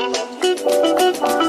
감사합니다.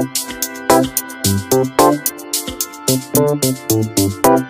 Thank you.